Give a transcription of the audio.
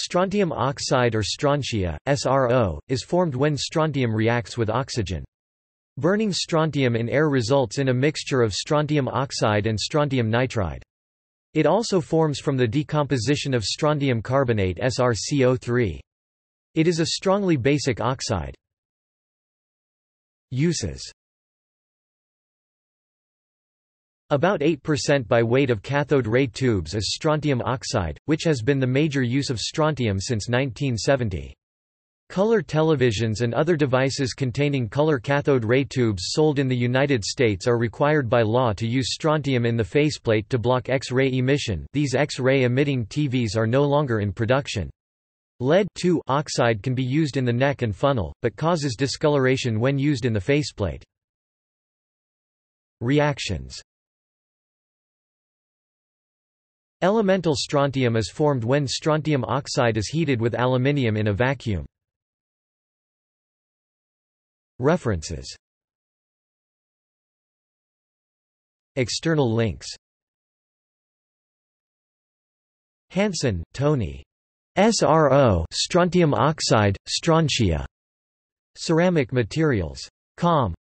Strontium oxide or strontia, SRO, is formed when strontium reacts with oxygen. Burning strontium in air results in a mixture of strontium oxide and strontium nitride. It also forms from the decomposition of strontium carbonate SrCO3. It is a strongly basic oxide. Uses About 8% by weight of cathode ray tubes is strontium oxide, which has been the major use of strontium since 1970. Color televisions and other devices containing color cathode ray tubes sold in the United States are required by law to use strontium in the faceplate to block X-ray emission these X-ray emitting TVs are no longer in production. Lead oxide can be used in the neck and funnel, but causes discoloration when used in the faceplate. Reactions Elemental strontium is formed when strontium oxide is heated with aluminium in a vacuum. References External links Hansen, Tony. SRO strontium oxide, strontia. Ceramic materials. Com.